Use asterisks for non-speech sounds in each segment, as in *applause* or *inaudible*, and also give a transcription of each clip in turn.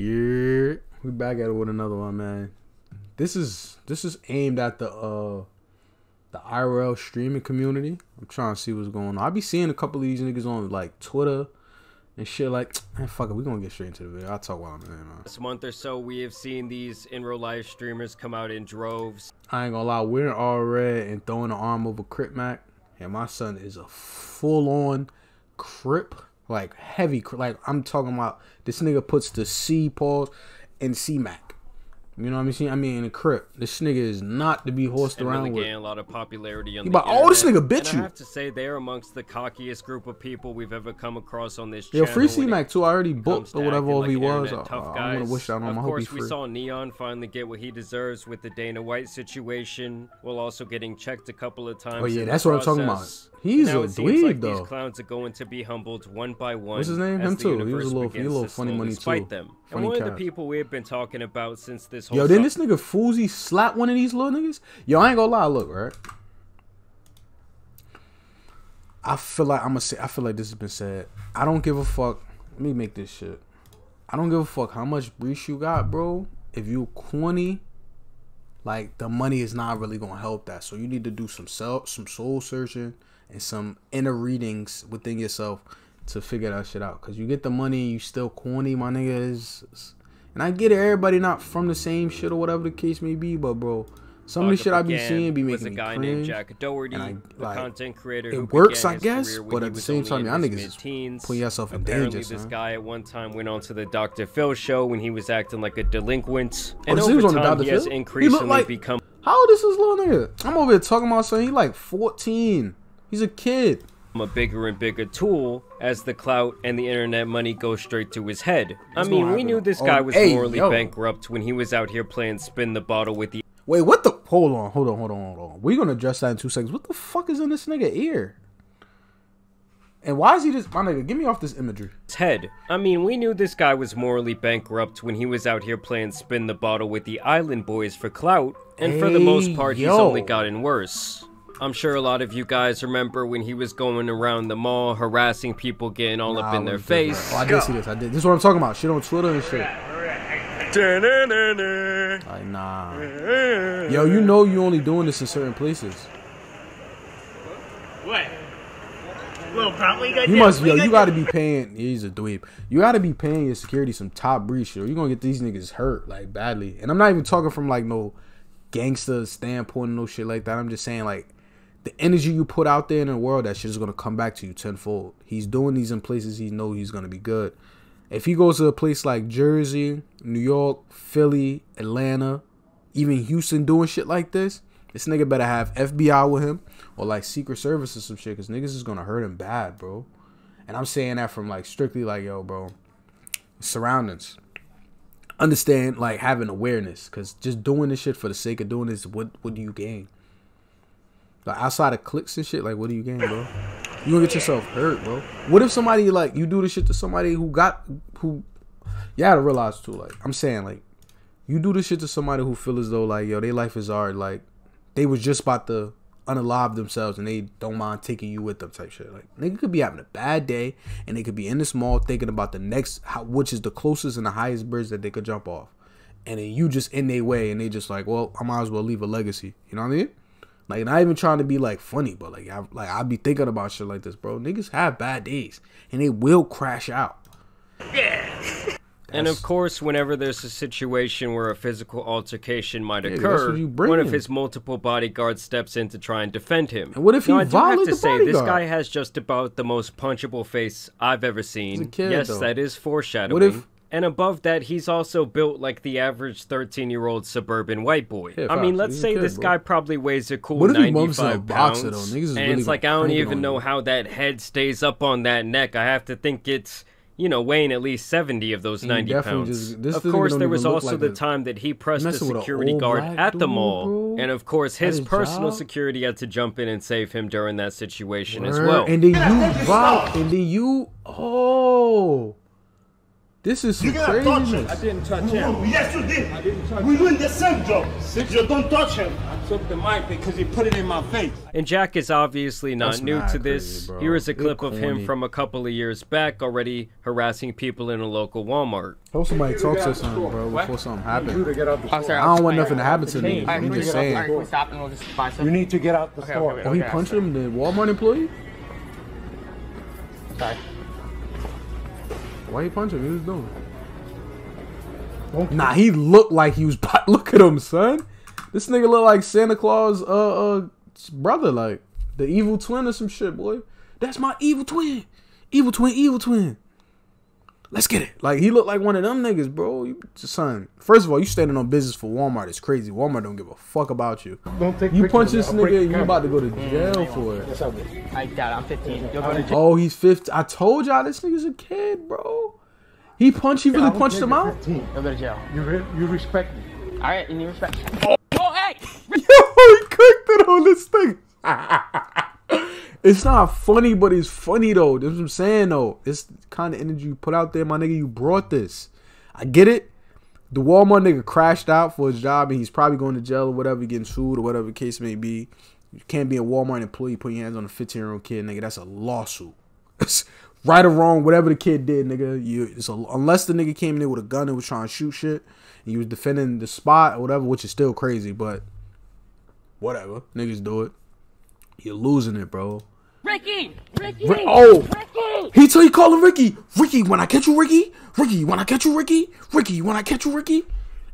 Yeah, we back at it with another one, man. This is this is aimed at the uh the IRL streaming community. I'm trying to see what's going on. I be seeing a couple of these niggas on like Twitter and shit. Like, *tsk* man, fuck it, we gonna get straight into the video. I'll talk while I'm in, man. This month or so, we have seen these in real life streamers come out in droves. I ain't gonna lie, wearing all red and throwing the arm over Crip Mac. And my son is a full on Crip, like heavy. Like I'm talking about this nigga puts the C pause and C Mac. You know what I'm saying? I mean, in a crip, this nigga is not to be horsed and around really with. gained a lot of popularity on about, oh, this nigga bitch you. I have to say, they're amongst the cockiest group of people we've ever come across on this Yo, channel. free C Mac too. I already booked or whatever like he was. I, tough I'm gonna wish that on him. Of I course, we saw Neon finally get what he deserves with the Dana White situation, while also getting checked a couple of times. Oh yeah, that's what I'm talking about. He's now a it seems like dweeb these though. clowns are going to be humbled one by one. What's his name? Him too. He was a little- he a little funny money too. Them. Funny and one of the people we've been talking about since this whole Yo, didn't this nigga Fousey slap one of these little niggas? Yo, I ain't gonna lie. Look, right. I feel like I'm gonna say. I feel like this has been said. I don't give a fuck. Let me make this shit. I don't give a fuck how much breach you got, bro. If you corny, like the money is not really gonna help that. So you need to do some self, some soul searching, and some inner readings within yourself to figure that shit out. Cause you get the money, you still corny, my nigga. Is, and I get it, everybody not from the same shit or whatever the case may be, but bro, some of the shit I be seeing be was making a me guy named cringe. Jack Doherty, I, the content creator. it works, I guess, but at the same time, y'all niggas putting yourself in Apparently, danger, this guy at one time went on to the Dr. Phil show when he was acting like a delinquent, Oh, and over was on the time Dr. he has Phil? He increasingly like- become How old is this little nigga? I'm over here talking about something. He like 14. He's a kid. A bigger and bigger tool as the clout and the internet money go straight to his head. I What's mean, we knew this Oh, guy um, was hey, morally yo. bankrupt when he was out here playing spin the bottle with the Wait, what the? Hold on, hold on, hold on, hold on. We're gonna address that in two seconds. What the fuck is in this nigga ear? And why is he just my nigga? Get me off this imagery. head. I mean, we knew this guy was morally bankrupt when he was out here playing spin the bottle with the Island Boys for clout, and for the most Hey, part, he's only gotten worse. I'm sure a lot of you guys remember when he was going around the mall harassing people, getting all up in their I wasn't thinking face. Oh, I did see this. I did. This is what I'm talking about. Shit on Twitter and shit. Like nah. Yo, you know you only doing this in certain places. What? Well, probably got You must, yo, you gotta be paying. He's a dweeb. You gotta be paying your security some top breed shit. Or you gonna get these niggas hurt like badly. And I'm not even talking from like no gangster standpoint, no shit like that. I'm just saying like the energy you put out there in the world, that shit is gonna come back to you tenfold. He's doing these in places he know he's gonna be good. If he goes to a place like Jersey, New York, Philly, Atlanta, even Houston doing shit like this, this nigga better have FBI with him or like Secret Service or some shit, cause niggas is gonna hurt him bad, bro. And I'm saying that from like strictly like, yo, bro, surroundings. Understand like having awareness, cause just doing this shit for the sake of doing this, what what do you gain? Outside of clicks and shit, like what do you gain, bro? You gonna get yourself hurt, bro. What if somebody like you do this shit to somebody who got who? You gotta realize too, like I'm saying, like you do this shit to somebody who feel as though like yo, their life is hard, like they was just about to unalive themselves and they don't mind taking you with them type shit. Like nigga could be having a bad day and they could be in this mall thinking about the next, how, which is the closest and the highest bridge that they could jump off, and then you just in their way and they just like, well, I might as well leave a legacy. You know what I mean? Like not even trying to be like funny, but like I like I be thinking about shit like this, bro. Niggas have bad days and they will crash out. Yeah. And of course, whenever there's a situation where a physical altercation might that's occur, one of his multiple bodyguards steps in to try and defend him. And what if he now, I do have to say, this guy has just about the most punchable face I've ever seen. kid, yes, though. that is foreshadowing. What if- and above that, he's also built like the average 13-year-old suburban white boy. Yeah, I mean, let's say kid, this bro. guy probably weighs a cool What if he 95 a pounds. boxer, though? Niggas is and really it's like, I don't even know you. how that head stays up on that neck. I have to think it's... You know, weighing at least 70 of those 90 pounds. just- this of course, there was also like the a- time that he pressed a messing with a security guard black at the mall, bro, and of course, his his personal job. security had to jump in and save him during that situation as well. And then you viol- and then you oh this is some You cannot touch him. craziness. I didn't touch him. Yes, you did. I didn't touch we doing the same job. You don't touch him. I took the mic because he put it in my face. And Jack is obviously not That's new mad to this. crazy, bro. Here is a clip of him from a couple of years back already harassing people in a local Walmart. Hope somebody talks to something, bro, before something happens. Oh, sorry, I don't want nothing to happen to me. I'm can we just get up? Alright, saying. can we stop and we'll just buy? You need to get out the Okay, store. okay, Oh, he punched him, the Walmart employee? Sorry. Why he punch him? He was doing. Nah, he looked like he was. *laughs* Look at him, son. This nigga look like Santa Claus, uh, uh, brother, like the evil twin or some shit, boy. That's my evil twin, evil twin, evil twin. Let's get it. Like he looked like one of them niggas, bro. You, son, first of all, you standing on business for Walmart. It's crazy. Walmart don't give a fuck about you. Don't take You pictures punch this that. I'll break nigga, the you about to go to jail mm. for it. Yes, I will. I doubt I'm 15. Go. Oh, he's 15. I told y'all this nigga's a kid, bro. He punched. He really I don't punched think him out. 15. You'll go to jail. You, re- you respect me. All right, you need respect. Oh, *laughs* hey! Yo, he cooked it on this thing. *laughs* it's not funny, but it's funny though. That's what I'm saying though. It's the kind of energy you put out there, my nigga. You brought this. I get it. The Walmart nigga crashed out for his job and he's probably going to jail or whatever, getting sued or whatever the case may be. You can't be a Walmart employee putting your hands on a 15 year old kid, nigga. That's a lawsuit. *laughs* right or wrong, whatever the kid did, nigga. You it's a, unless the nigga came in there with a gun and was trying to shoot shit, and he was defending the spot or whatever, which is still crazy, but whatever. Niggas do it. You're losing it, bro. Ricky! Ricky! Ri- oh, Ricky! he tell you call him Ricky. Ricky, when I catch you, Ricky. Ricky, when I catch you, Ricky. Ricky, when I catch you, Ricky.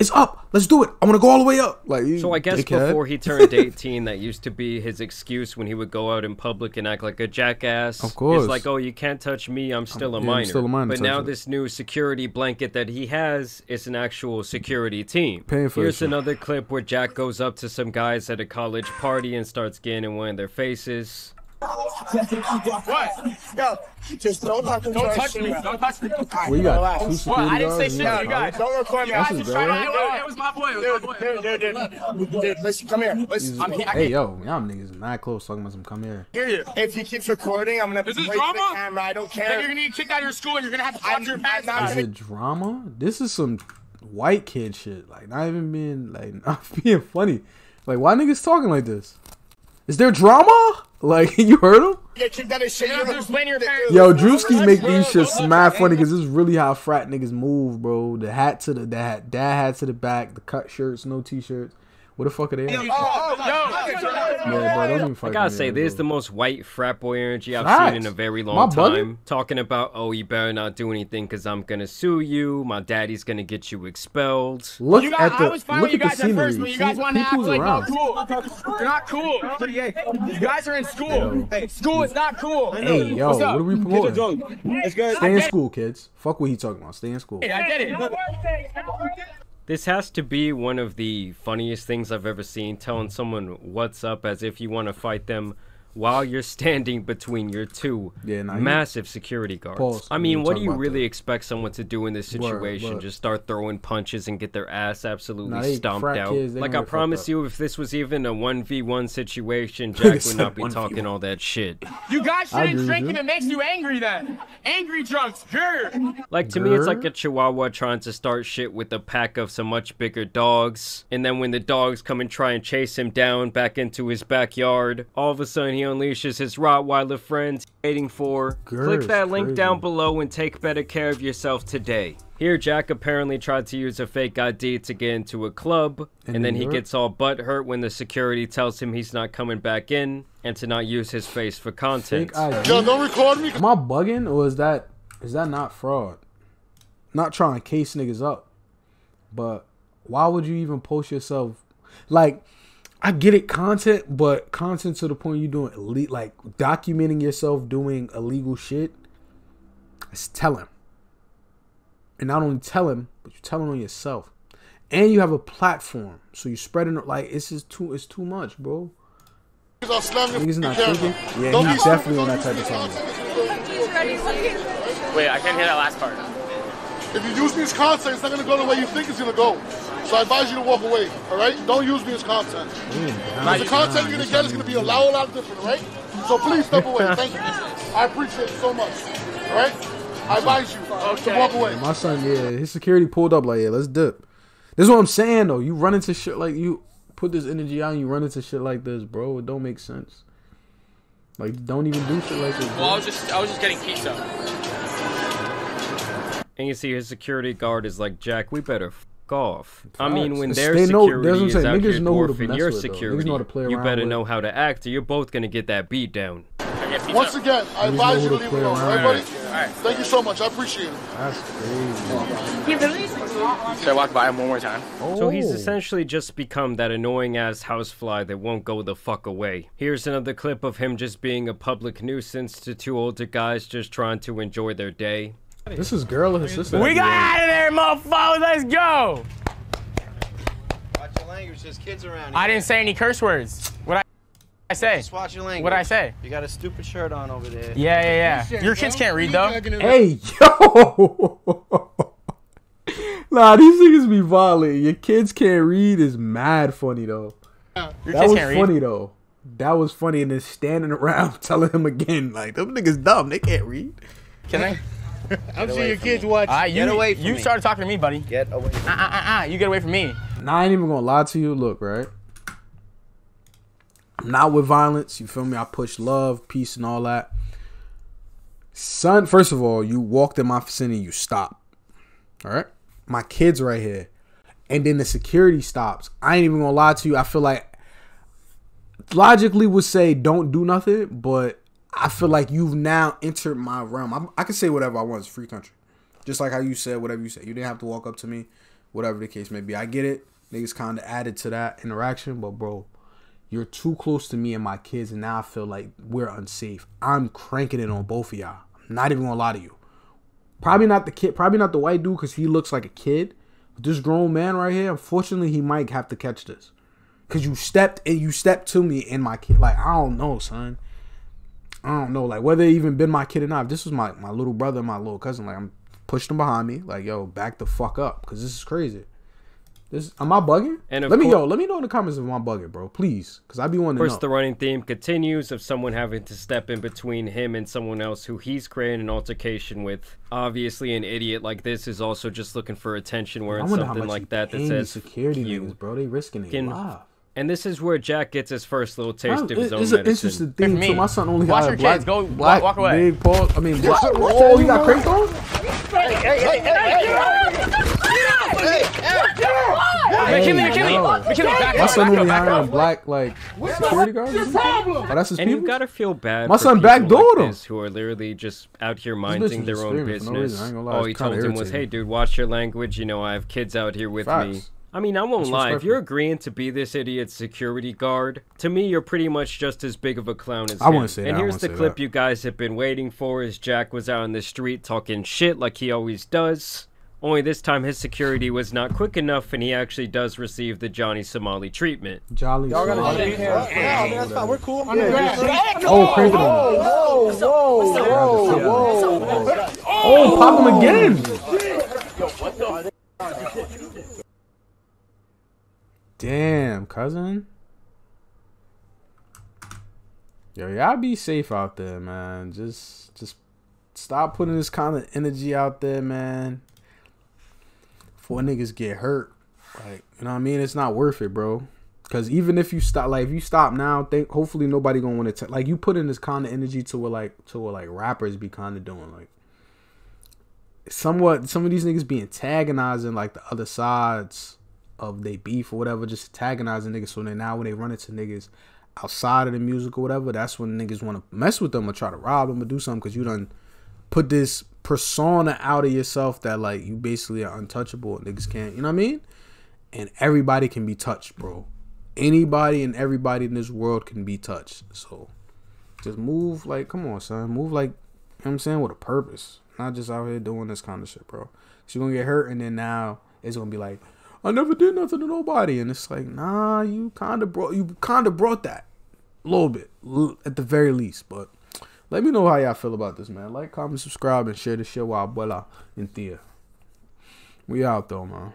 It's up. Let's do it. I want to go all the way up. Like, you So I guess dickhead. before he turned *laughs* 18, that used to be his excuse when he would go out in public and act like a jackass. Of course. It's like, oh, you can't touch me. I'm still a yeah, I'm minor. still a minor, But now it. this new security blanket that he has is an actual security team. Paying for Here's another clip where Jack goes up to some guys at a college party and starts getting in one of their faces. What? Yo, just don't touch me. Don't touch me. Don't touch me. Well, you got two security I didn't say shit to you guys. Don't record me. That's I just bad, tried to right? It was my boy. It was my boy. Dude, dude, dude, dude. Dude, listen, come here. Listen, I'm here. Hey, yo, y'all niggas not close talking about some come here. hear you. If he keeps recording, I'm gonna This wait is for the camera. I don't care. Then care. you're gonna get kicked out of your school and you're gonna have to I'm, watch your I'm pants. Is it drama? This is some white kid shit. Like, not even being, like, *laughs* not being funny. Like, why niggas talking like this? Is there drama? Like, *laughs* you heard him? get kicked out shit. You don't have to explain to your parents. Yo, Drewski make these shits mad funny because this is really how frat niggas move, bro. The hat to the, the hat, dad hat to the back, the cut shirts, no t-shirts. What the fuck are they? At? Oh, oh, yo. Yeah, bro, don't even fight I gotta me, say, yeah, this is the most white frat boy energy I've Facts. seen in a very My long buddy- time. Talking about, oh, you better not do anything because I'm gonna sue you. My daddy's gonna get you expelled. Look You guys, at the I was fine look you at the guys at first, you guys want to act people's like around. you're cool. You're not cool. You guys are in school. Hey, School is not cool. Hey, yo, What's what are we promoting? It's good. Stay in school, kids. Fuck what he talking about. Stay in school. I get it. This has to be one of the funniest things I've ever seen. Telling someone what's up as if you want to fight them while you're standing between your two Yeah, nah, you- massive security guards. Pause. I mean, what do you really that. expect someone to do in this situation? word. Just start throwing punches and get their ass absolutely Nah, stomped out. kids, like I promise you, if this was even a one v one situation, *laughs* Jack would not be 1v1. talking all that shit. You guys I shouldn't drink you. if it makes you angry then. Angry drunks. Grr. Like to me, it's like a chihuahua trying to start shit with a pack of some much bigger dogs, and then when the dogs come and try and chase him down back into his backyard, all of a sudden he unleashes his Rottweiler friends waiting for. Click that link crazy. down below and take better care of yourself today. Here, Jack apparently tried to use a fake ID to get into a club, and, in then he gets all butthurt when the security tells him he's not coming back in, and to not use his face for content. Fake don't record me. Am I bugging or is that is that not fraud? Not trying to case niggas up, but why would you even post yourself? Like, I get it, content, but content to the point you doing elite, like documenting yourself doing illegal shit. It's telling, and not only tell him, but you're telling on yourself, and you have a platform, so you're spreading it. Like, it's just too, it's too much, bro. Niggas not thinking. Yeah, he's definitely on that type of time. Wait, I can't hear that last part. If you use me as content, it's not gonna go the way you think it's gonna go. So I advise you to walk away. All right? Don't use me as content. Mm, because the content you're gonna get is gonna be a lot, a lot different. right? So please step away. *laughs* Thank you. I appreciate it so much. All right? I advise you to walk away. My son, yeah, his security pulled up like, yeah, let's dip. This is what I'm saying though. You run into shit like you put this energy out and you run into shit like this, bro. It don't make sense. Like, don't even do shit like this. Bro. Well, I was just I was just getting pizza. And you see his security guard is like, Jack, we better f off. I mean, when It's- their they know- security that's what is saying. out Niggas here know who to dwarfing mess your with, security, know to play you better with. know how to act, or you're both gonna get that beat down. I get. Once again, I advise you to know who to leave it play alone. around Everybody, All right. thank you so much. I appreciate it. That's crazy. Should I walk by him one more time? Oh. So he's essentially just become that annoying ass housefly that won't go the fuck away. Here's another clip of him just being a public nuisance to two older guys just trying to enjoy their day. This is girl and his sister. We got out of there, motherfucker. Let's go. Watch your language. There's kids around. Here. I didn't say any curse words. What I, I say? Just watch your language. What I say? You got a stupid shirt on over there. Yeah, yeah, yeah. Your kids can't read though. Hey, yo! *laughs* nah, these niggas be violent. Your kids can't read is mad funny, though. Your That kids was can't read. funny, though. That was funny, and then standing *laughs* around telling him again, like, them niggas dumb. They can't read. Can I? *laughs* I'm sure your kids watch. Uh, you, Get away from you me. started talking to me, buddy. Get away. From Uh, uh, uh, uh, you get away from me. Now, I ain't even gonna lie to you. Look, right? I'm not with violence. You feel me? I push love, peace, and all that. Son, first of all, you walked in my vicinity, you stop. All right? My kid's right here. And then the security stops. I ain't even gonna lie to you. I feel like logically would say don't do nothing, but I feel like you've now entered my realm. I'm, I can say whatever I want. It's free country. Just like how you said whatever you said. You didn't have to walk up to me, whatever the case may be. I get it. Niggas kind of added to that interaction, but bro, you're too close to me and my kids, and now I feel like we're unsafe. I'm cranking it on both of y'all. I'm not even gonna lie to you. Probably not the kid, probably not the white dude because he looks like a kid. But this grown man right here, unfortunately, he might have to catch this. Cause you stepped and you stepped to me and my kid. Like, I don't know, son. I don't know, like whether it even been my kid or not. If this was my, my little brother, my little cousin, like I'm pushing him behind me, like, yo, back the fuck up. Cause this is crazy. This am I bugging? And let me yo, let me know in the comments if I'm bugging, bro. Please. Cause I'd be wanting Of to course, the running theme continues of someone having to step in between him and someone else who he's creating an altercation with. Obviously, an idiot like this is also just looking for attention, wearing something like that that says security you. niggas, bro. They risking their Can-. And this is where Jack gets his first little taste of his It- own it's an medicine. interesting thing. me. So my son only Watch had your black, kids. Go- black, walk away. big paws. I mean, black. Oh, you got cranked on? McKinley, McKinley, yo. McKinley, back My up, son back only up, back hiring up. black like security guards. Oh, that's his And you people. gotta feel bad. My son people backdoored like him. Who are literally just out here minding their own screaming no business. reason. I ain't gonna lie, All he told him was, "Hey, dude, watch your language. You know, I have kids out here with me." Facts. I mean, I won't lie. If you're agreeing to be this idiot's security guard, to me, you're pretty much just as big of a clown as I him. wouldn't say And that, here's the clip that. you guys have been waiting for: as Jack was out on the street talking shit like he always does. Only this time his security was not quick enough, and he actually does receive the Johnny Somali treatment. Jolly. Yeah, that's fine. We're cool. Oh, crank it on. Whoa, whoa, whoa, whoa. Oh, pop him oh. again. Damn, cousin. Yo, y'all be safe out there, man. Just, just stop putting this kind of energy out there, man. Before niggas get hurt, like you know what I mean. It's not worth it, bro. Cause even if you stop, like if you stop now, think hopefully nobody gonna want to. Like you put in this kind of energy to what like to what like rappers be kind of doing, like somewhat some of these niggas be antagonizing like the other sides of they beef or whatever, just antagonizing niggas. So then now when they run into niggas outside of the music or whatever, that's when niggas want to mess with them or try to rob them or do something because you done put this persona out of yourself that like you basically are untouchable niggas can't, you know what I mean? And everybody can be touched, bro. Anybody and everybody in this world can be touched. So just move like, come on, son. Move like, you know what I'm saying, with a purpose. Not just out here doing this kind of shit, bro. You're gonna get hurt and then now it's gonna be like, I never did nothing to nobody. And it's like, nah, you kinda brought you kinda brought that. A little bit. At the very least. But let me know how y'all feel about this, man. Like, comment, subscribe, and share the show Abuela and Thea. We out though, man.